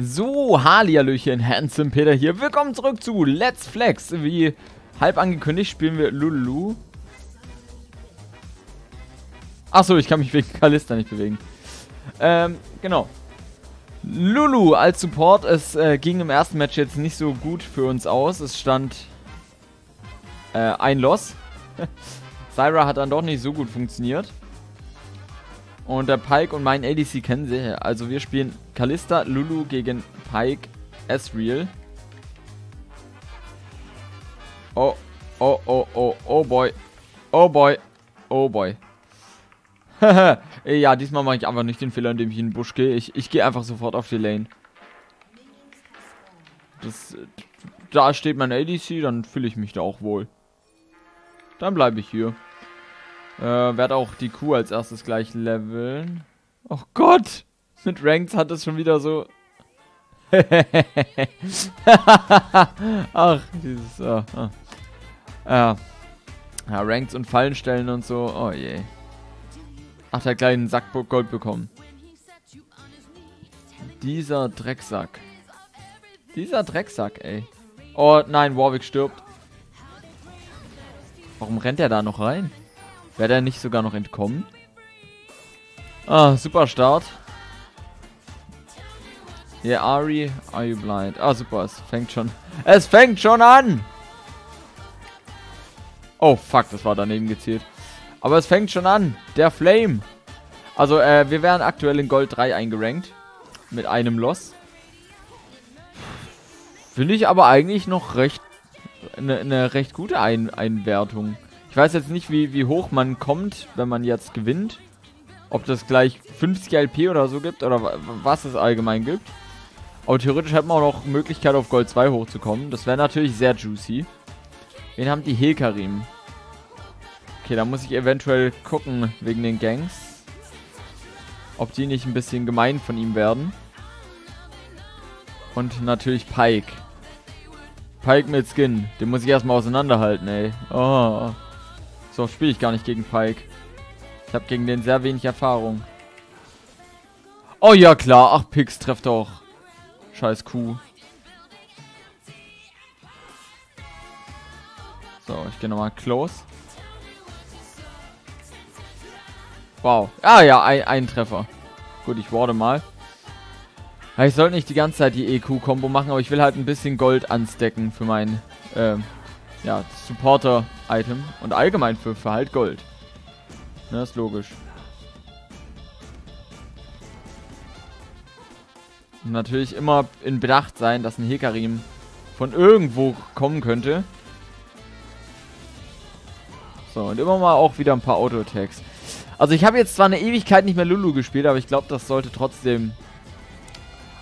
So, Hallihallöchen, Handsome Peter hier. Willkommen zurück zu Let's Flex. Wie halb angekündigt spielen wir Lulu. Achso, ich kann mich wegen Kalista nicht bewegen. Ähm, genau. Lulu als Support. Es äh, ging im ersten Match jetzt nicht so gut für uns aus. Es stand äh, ein Loss. Syra hat dann doch nicht so gut funktioniert. Und der Pike und mein ADC kennen sie. Also wir spielen Kalista, Lulu gegen Pike, Ezreal. Oh, oh, oh, oh, oh boy. Oh boy. Oh boy. ja, diesmal mache ich einfach nicht den Fehler, indem ich in den Busch gehe. Ich, ich gehe einfach sofort auf die Lane. Das, da steht mein ADC, dann fühle ich mich da auch wohl. Dann bleibe ich hier. Äh, werde auch die Kuh als erstes gleich leveln. Oh Gott! Mit Ranks hat es schon wieder so... Ach, dieses... Uh, uh. Uh. Ja, Ranks und Fallen stellen und so. Oh je. Ach, der kleine Sack Gold bekommen. Dieser Drecksack. Dieser Drecksack, ey. Oh nein, Warwick stirbt. Warum rennt er da noch rein? Wäre der nicht sogar noch entkommen? Ah, super Start. Yeah, Ari, are you blind? Ah, super, es fängt schon. Es fängt schon an! Oh, fuck, das war daneben gezielt. Aber es fängt schon an. Der Flame. Also, äh, wir wären aktuell in Gold 3 eingerankt. Mit einem Loss. Finde ich aber eigentlich noch recht... Eine ne recht gute Ein Einwertung. Ich weiß jetzt nicht, wie, wie hoch man kommt, wenn man jetzt gewinnt. Ob das gleich 50 LP oder so gibt oder was es allgemein gibt. Aber theoretisch hätten wir auch noch Möglichkeit auf Gold 2 hochzukommen. Das wäre natürlich sehr juicy. Wen haben die Hekarim? Okay, da muss ich eventuell gucken wegen den Gangs. Ob die nicht ein bisschen gemein von ihm werden. Und natürlich Pike. Pike mit Skin. Den muss ich erstmal auseinanderhalten, ey. Oh. So spiele ich gar nicht gegen Pike. Ich habe gegen den sehr wenig Erfahrung. Oh ja, klar. Ach, Pix trefft doch. Scheiß Kuh. So, ich gehe nochmal close. Wow. Ah ja, ein, ein Treffer. Gut, ich warte mal. Ich sollte nicht die ganze Zeit die EQ-Kombo machen, aber ich will halt ein bisschen Gold anstecken für mein ähm, ja, Supporter-Item und allgemein für, für halt Gold. Ne, ist logisch. Natürlich immer in Bedacht sein, dass ein Hekarim von irgendwo kommen könnte. So, und immer mal auch wieder ein paar Auto-Attacks. Also ich habe jetzt zwar eine Ewigkeit nicht mehr Lulu gespielt, aber ich glaube, das sollte trotzdem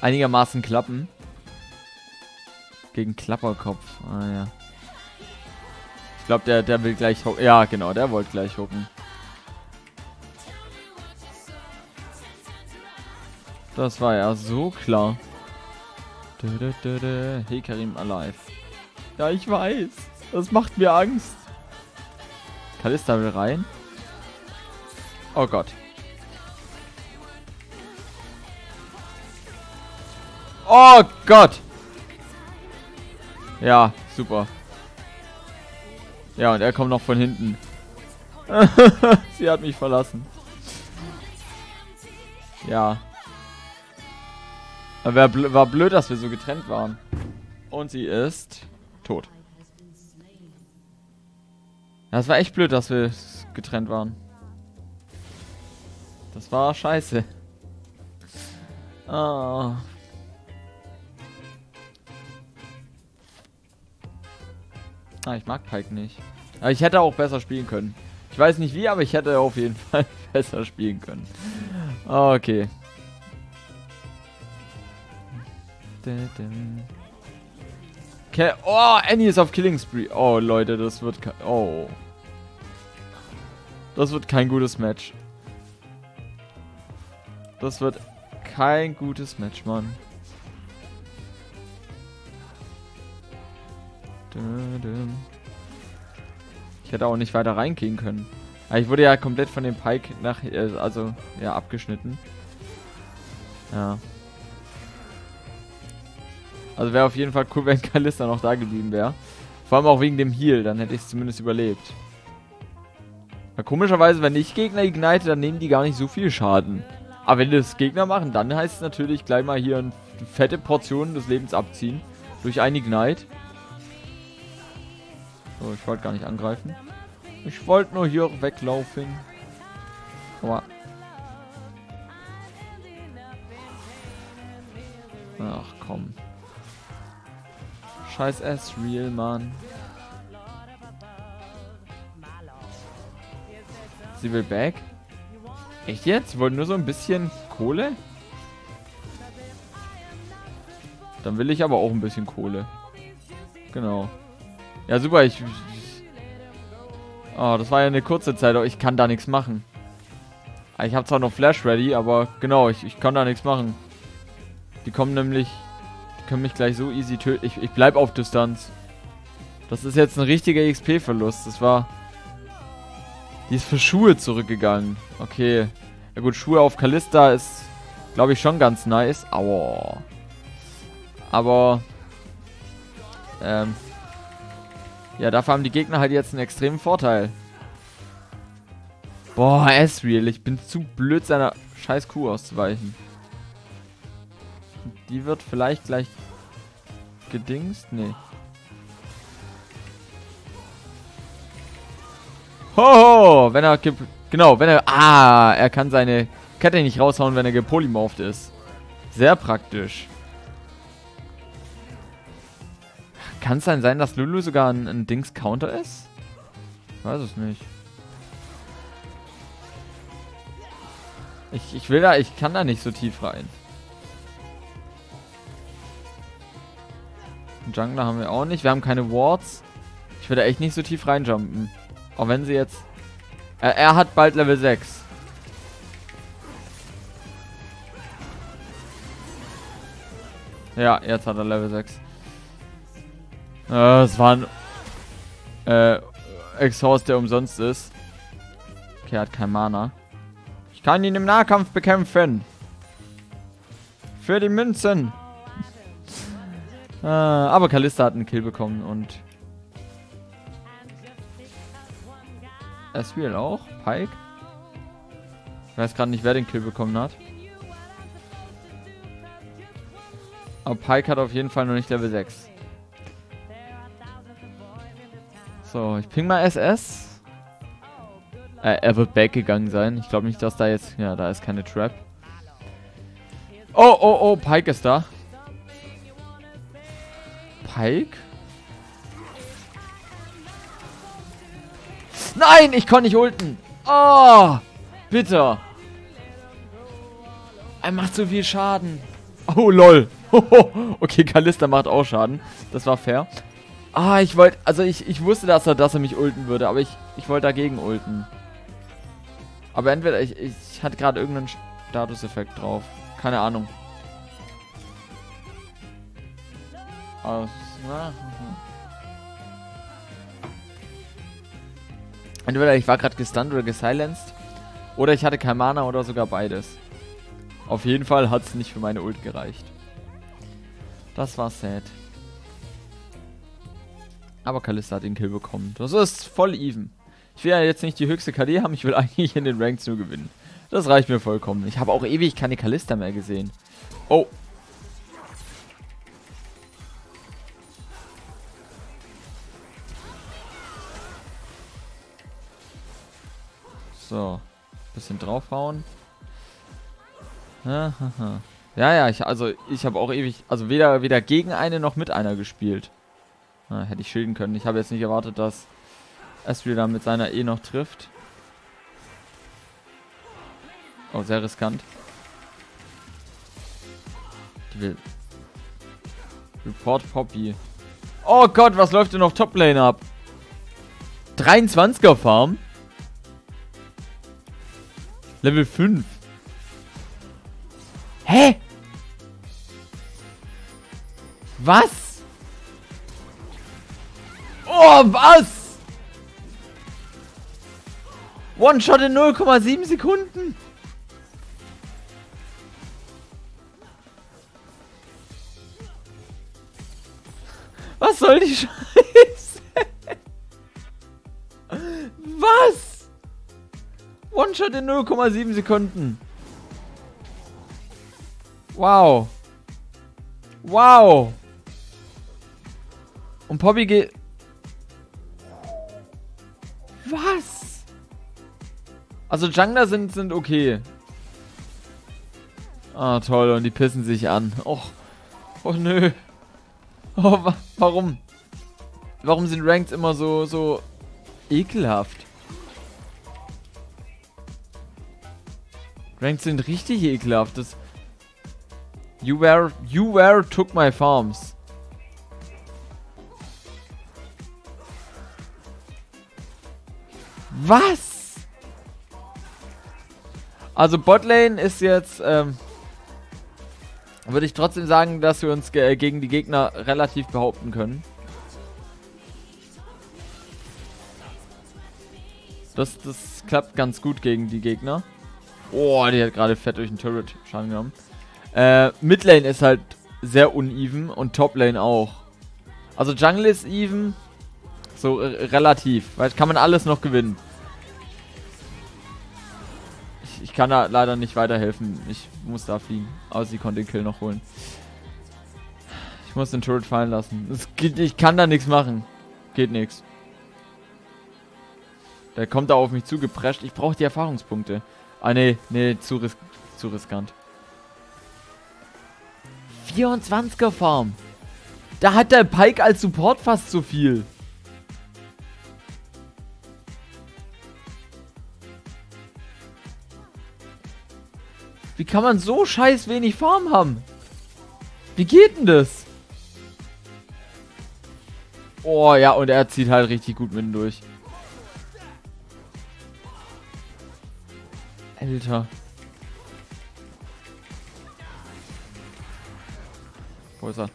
einigermaßen klappen. Gegen Klapperkopf. Ah ja glaube, der, der will gleich. Ja, genau, der wollte gleich hocken. Das war ja so klar. Hey Karim alive. Ja, ich weiß. Das macht mir Angst. Kalista will rein. Oh Gott. Oh Gott. Ja, super. Ja, und er kommt noch von hinten. Sie hat mich verlassen. Ja. Aber bl war blöd, dass wir so getrennt waren. Und sie ist tot. Das war echt blöd, dass wir getrennt waren. Das war scheiße. Ah. Ah, ich mag Pike nicht. Aber ich hätte auch besser spielen können. Ich weiß nicht wie, aber ich hätte auf jeden Fall besser spielen können. Okay. Okay. Oh, Annie ist auf Killing Spree. Oh, Leute, das wird... Oh. Das wird kein gutes Match. Das wird kein gutes Match, Mann. Ich hätte auch nicht weiter reingehen können. Aber ich wurde ja komplett von dem Pike nach, äh, also, ja, abgeschnitten. Ja. Also wäre auf jeden Fall cool, wenn Kalista noch da geblieben wäre. Vor allem auch wegen dem Heal, dann hätte ich es zumindest überlebt. Ja, komischerweise, wenn ich Gegner ignite, dann nehmen die gar nicht so viel Schaden. Aber wenn das Gegner machen, dann heißt es natürlich gleich mal hier eine fette Portion des Lebens abziehen. Durch ein Ignite. So, ich wollte gar nicht angreifen. Ich wollte nur hier weglaufen. Aber... Ach komm. Scheiß S-Real, Mann. Sie will back? Echt jetzt? Sie wollen nur so ein bisschen Kohle? Dann will ich aber auch ein bisschen Kohle. Genau. Ja, super. Ich... Oh, das war ja eine kurze Zeit, aber ich kann da nichts machen. Ich habe zwar noch Flash ready, aber genau, ich, ich kann da nichts machen. Die kommen nämlich... Können mich gleich so easy töten. Ich, ich bleib auf Distanz. Das ist jetzt ein richtiger XP-Verlust. Das war... Die ist für Schuhe zurückgegangen. Okay. Ja gut, Schuhe auf Kalista ist, glaube ich, schon ganz nice. Aua. Aber... Ähm... Ja, dafür haben die Gegner halt jetzt einen extremen Vorteil. Boah, Ezreal, ich bin zu blöd, seiner scheiß Kuh auszuweichen. Die wird vielleicht gleich gedingst? Nee. Hoho, wenn er... Genau, wenn er... Ah, er kann seine Kette nicht raushauen, wenn er gepolymorpht ist. Sehr praktisch. Kann es dann sein, dass Lulu sogar ein, ein Dings-Counter ist? Weiß es nicht. Ich, ich will da... Ich kann da nicht so tief rein. Jungler haben wir auch nicht. Wir haben keine Wards. Ich da echt nicht so tief reinjumpen. Auch wenn sie jetzt... Er, er hat bald Level 6. Ja, jetzt hat er Level 6. Äh, es war ein... Äh, Exhaust, der umsonst ist. Okay, er hat kein Mana. Ich kann ihn im Nahkampf bekämpfen. Für die Münzen. Äh, aber Kalista hat einen Kill bekommen und Asriel auch? Pike? Ich weiß gerade nicht, wer den Kill bekommen hat. Aber Pike hat auf jeden Fall noch nicht Level 6. So, ich ping mal SS. Äh, er wird backgegangen sein. Ich glaube nicht, dass da jetzt... Ja, da ist keine Trap. Oh, oh, oh, Pike ist da. Pike? Nein, ich konnte nicht ulten. Oh, bitter. Er macht so viel Schaden. Oh, lol. okay, Kalista macht auch Schaden. Das war fair. Ah, ich wollte, also ich, ich wusste, dass er, dass er mich ulten würde, aber ich, ich wollte dagegen ulten. Aber entweder, ich, ich hatte gerade irgendeinen Statuseffekt drauf. Keine Ahnung. Aus, na, Entweder ich war gerade gestunt oder gesilenced. Oder ich hatte kein Mana oder sogar beides. Auf jeden Fall hat es nicht für meine Ult gereicht. Das war sad. Aber Kalista hat den Kill bekommen. Das ist voll even. Ich will ja jetzt nicht die höchste KD haben, ich will eigentlich in den Ranks nur gewinnen. Das reicht mir vollkommen. Ich habe auch ewig keine Kalista mehr gesehen. Oh, So. Bisschen draufhauen. Ja, ja, ich, also ich habe auch ewig, also weder, weder gegen eine noch mit einer gespielt. Na, hätte ich schilden können. Ich habe jetzt nicht erwartet, dass Astrid da mit seiner E noch trifft. Oh, sehr riskant. Die will... Report Poppy. Oh Gott, was läuft denn auf Toplane ab? 23er Farm? Level 5. Hä? Was? Oh, was? One-Shot in 0,7 Sekunden? Was soll die Scheiße? One-Shot in 0,7 Sekunden. Wow. Wow. Und Poppy geht... Was? Also Jungler sind, sind okay. Ah, toll. Und die pissen sich an. Och. Oh, nö. Oh, wa warum? Warum sind Ranks immer so, so ekelhaft? Ranks sind richtig ekelhaft. Das you were, you were took my farms. Was? Also Botlane ist jetzt, ähm, würde ich trotzdem sagen, dass wir uns ge gegen die Gegner relativ behaupten können. Das, das klappt ganz gut gegen die Gegner. Oh, die hat gerade fett durch den Turret Schaden genommen. Äh, Midlane ist halt sehr uneven und Toplane auch. Also Jungle ist even, so relativ, weil kann man alles noch gewinnen. Ich kann da leider nicht weiterhelfen. Ich muss da fliegen. Aber sie konnte den Kill noch holen. Ich muss den Turret fallen lassen. Geht, ich kann da nichts machen. Geht nichts. Der kommt da auf mich zugeprescht. Ich brauche die Erfahrungspunkte. Ah, nee. Nee, zu, ris zu riskant. 24er Farm. Da hat der Pike als Support fast so viel. Wie kann man so scheiß wenig Farm haben? Wie geht denn das? Oh ja, und er zieht halt richtig gut mitten durch. Alter. Wo ist er?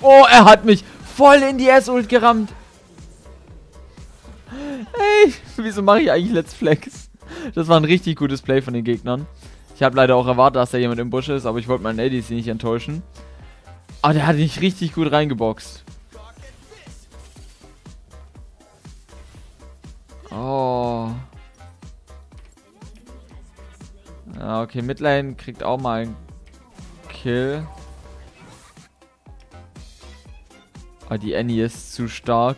Oh, er hat mich voll in die S-Ult gerammt. Ey, wieso mache ich eigentlich Let's Flex? Das war ein richtig gutes Play von den Gegnern. Ich habe leider auch erwartet, dass da jemand im Busch ist, aber ich wollte meinen ADC nicht enttäuschen. Aber der hat nicht richtig gut reingeboxt. Okay, Midlane kriegt auch mal einen Kill. Aber die Annie ist zu stark.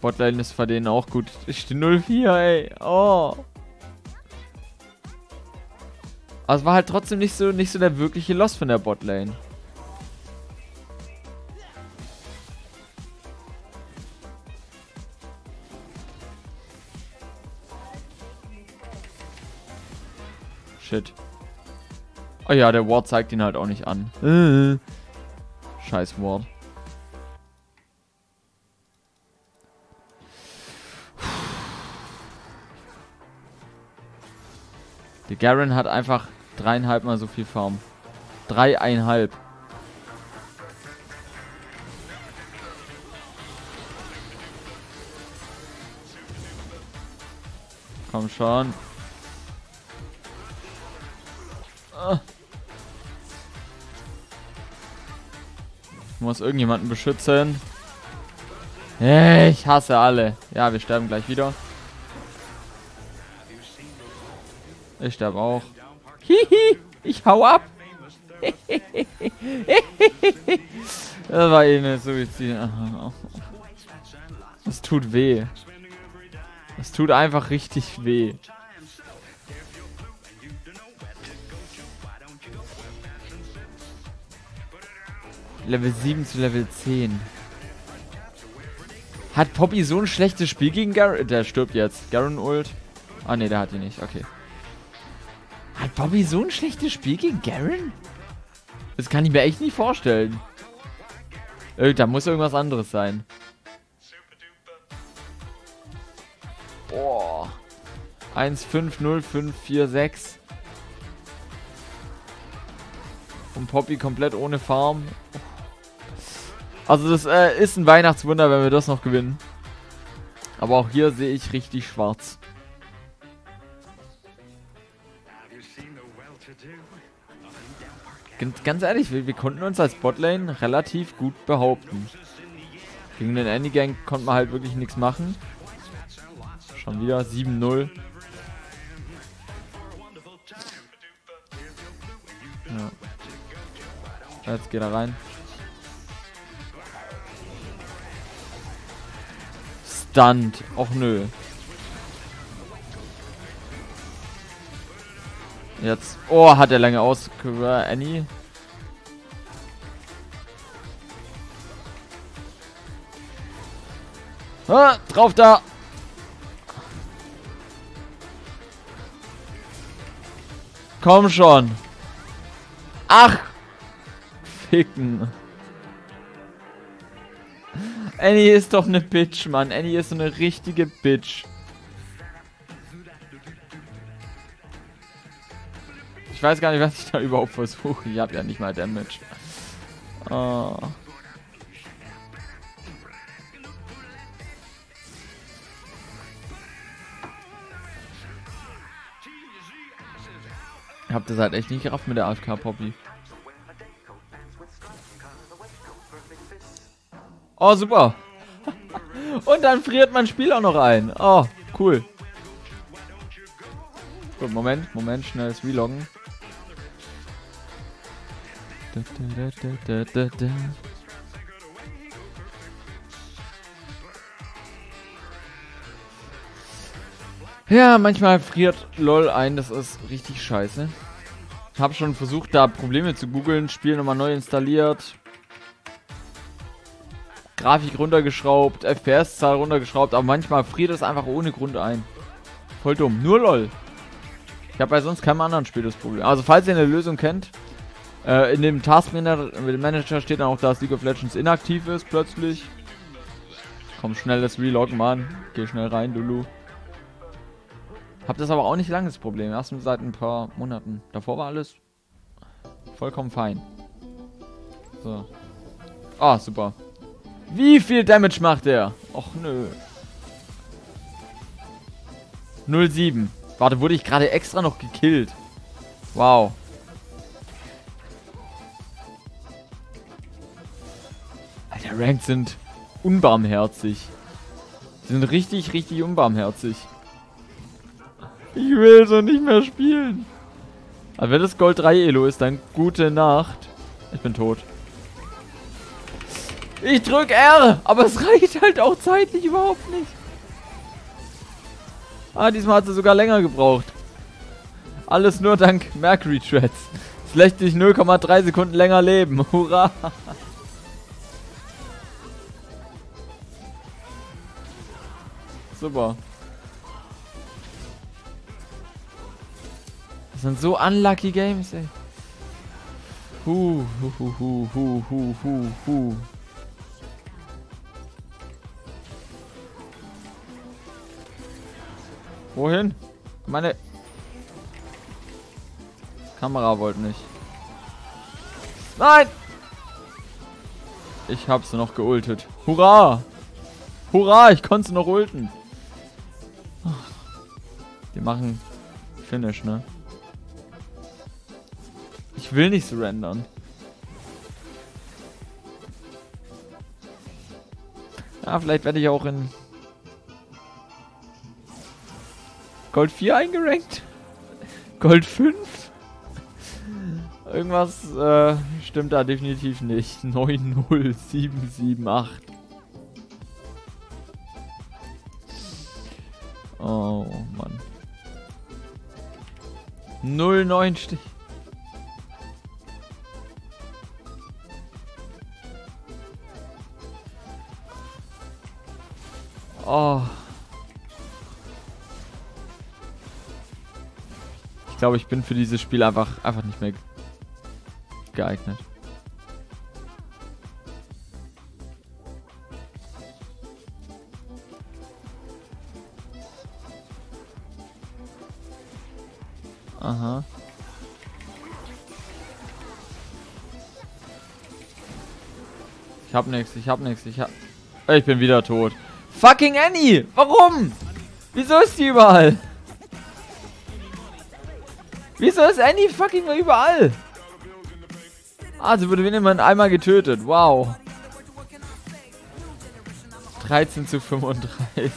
Botlane ist bei denen auch gut. Ich stehe 0-4, ey. Oh. Es war halt trotzdem nicht so, nicht so der wirkliche Loss von der Botlane. Shit. Oh ja, der Ward zeigt ihn halt auch nicht an. Äh. Scheiß Ward. Der Garen hat einfach Dreieinhalb mal so viel Farm. Dreieinhalb. Komm schon. Ich muss irgendjemanden beschützen. Ich hasse alle. Ja, wir sterben gleich wieder. Ich sterbe auch. Hihi, ich hau ab. das war eh eine Suizid. Es tut weh. Es tut einfach richtig weh. Level 7 zu Level 10. Hat Poppy so ein schlechtes Spiel gegen Garen? Der stirbt jetzt. Garen ult. Ah ne, der hat ihn nicht. Okay. Hat Bobby so ein schlechtes Spiel gegen Garen? Das kann ich mir echt nicht vorstellen. Da muss irgendwas anderes sein. Boah. 1-5-0-5-4-6. Und Poppy komplett ohne Farm. Also das äh, ist ein Weihnachtswunder, wenn wir das noch gewinnen. Aber auch hier sehe ich richtig schwarz. Ganz, ehrlich, wir, wir, konnten uns als Botlane relativ gut behaupten. Gegen den Andy Gang konnte man halt wirklich nichts machen. Schon wieder 7-0. Ja. Jetzt geht er rein. Stunt. Och nö. Jetzt. Oh, hat er lange aus. Annie. Ah, drauf da. Komm schon. Ach. Ficken. Annie ist doch eine Bitch, Mann. Annie ist so eine richtige Bitch. Ich weiß gar nicht, was ich da überhaupt versuche. Ich habe ja nicht mal Damage. Oh. Ich hab das halt echt nicht gerafft mit der AFK-Poppy. Oh, super. Und dann friert mein Spiel auch noch ein. Oh, cool. Gut, Moment, Moment, schnelles Reloggen. Da, da, da, ja, manchmal friert LOL ein, das ist richtig scheiße. Hab schon versucht, da Probleme zu googeln, Spiel nochmal neu installiert. Grafik runtergeschraubt, FPS-Zahl runtergeschraubt, aber manchmal friert es einfach ohne Grund ein. Voll dumm. Nur LOL. Ich habe bei sonst keinem anderen Spiel das Problem. Also falls ihr eine Lösung kennt, äh, in dem Task Manager steht dann auch, dass League of Legends inaktiv ist plötzlich. Komm, schnelles Reloggen, Mann. Geh schnell rein, Dulu. Hab das aber auch nicht lange das Problem. Erst seit ein paar Monaten. Davor war alles vollkommen fein. So. Ah, super. Wie viel Damage macht er? Och nö. 07. Warte, wurde ich gerade extra noch gekillt? Wow. Alter, Ranked sind unbarmherzig. Sie sind richtig, richtig unbarmherzig. Ich will so nicht mehr spielen. Aber wenn das Gold 3 Elo ist, dann gute Nacht. Ich bin tot. Ich drück R, aber es reicht halt auch zeitlich überhaupt nicht. Ah, diesmal hat sie sogar länger gebraucht. Alles nur dank Mercury Threads. Es lässt dich 0,3 Sekunden länger leben. Hurra! Super. Das sind so unlucky Games, ey. Hu, hu, hu, hu, hu, hu, hu, Wohin? Meine Kamera wollte nicht. Nein! Ich hab's noch geultet. Hurra! Hurra, ich konnte noch ulten. Die machen Finish, ne? Ich will nicht surrendern. Ja, vielleicht werde ich auch in Gold 4 eingerankt? Gold 5? Irgendwas äh, stimmt da definitiv nicht. 90778. Oh Mann. 09 Stich. Oh. Glaube, ich bin für dieses Spiel einfach, einfach nicht mehr geeignet. Aha. Ich hab nichts, ich hab nichts, ich hab... Ich bin wieder tot. Fucking Annie! Warum? Wieso ist die überall? Wieso ist Annie fucking überall? Ah, sie wurde wenigstens einmal getötet. Wow. 13 zu 35.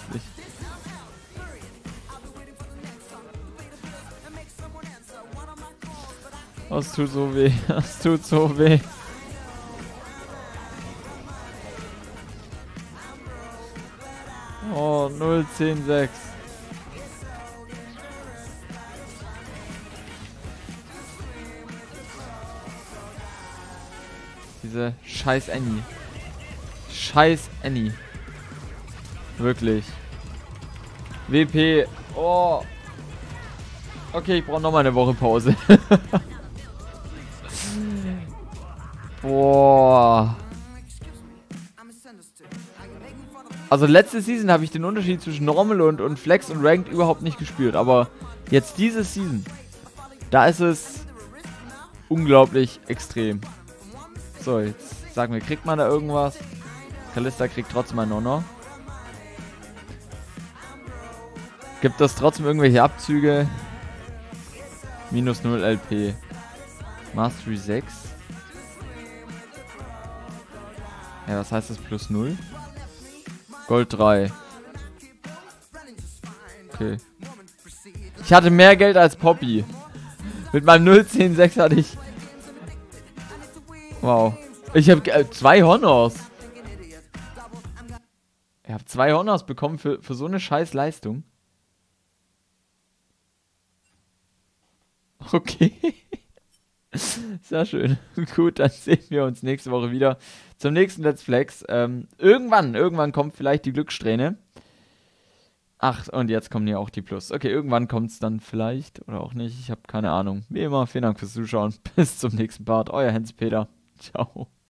Das tut so weh. Das tut so weh. Oh, 0, 10, 6. Diese scheiß Annie. Scheiß Annie. Wirklich. WP. Oh. Okay, ich brauche nochmal eine Woche Pause. Boah. Also letzte Season habe ich den Unterschied zwischen Normal und, und Flex und Ranked überhaupt nicht gespürt. Aber jetzt diese Season, da ist es unglaublich extrem. So, jetzt sagen wir, kriegt man da irgendwas? Kalista kriegt trotzdem ein Honor. Gibt es trotzdem irgendwelche Abzüge? Minus 0 LP. Mastery 6. Ja, was heißt das? Plus 0? Gold 3. Okay. Ich hatte mehr Geld als Poppy. Mit meinem 010.6 hatte ich... Wow. Ich habe äh, zwei Honors. Ich habe zwei Honors bekommen für, für so eine scheiß Leistung. Okay. Sehr schön. Gut, dann sehen wir uns nächste Woche wieder zum nächsten Let's Flex. Ähm, irgendwann, irgendwann kommt vielleicht die Glückssträhne. Ach, und jetzt kommen hier auch die Plus. Okay, irgendwann kommt es dann vielleicht oder auch nicht. Ich habe keine Ahnung. Wie immer, vielen Dank fürs Zuschauen. Bis zum nächsten Part. Euer Hans-Peter. Ciao.